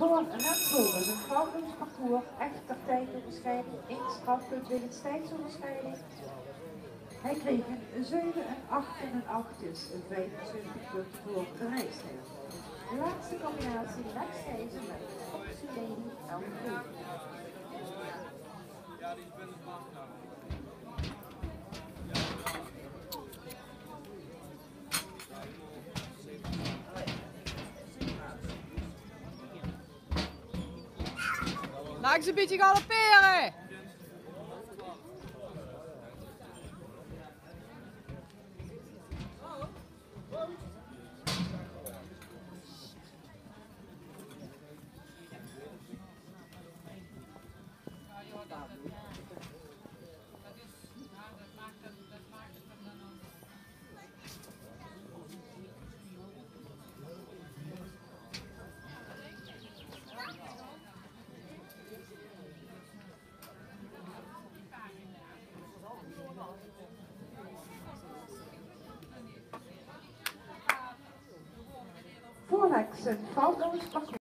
Voor Rensel is een foutloos parcours, echter tijdoverschrijding, één strafpunt wegens tijdsoverschrijding. Hij kreeg een 7, een 8 en een 8, dus een 75 punten voor de rijstijl. De laatste combinatie rechtstijzen met Foxy Lady L3. Laat ze een beetje galopperen. Voor Lex een foutloos parcours.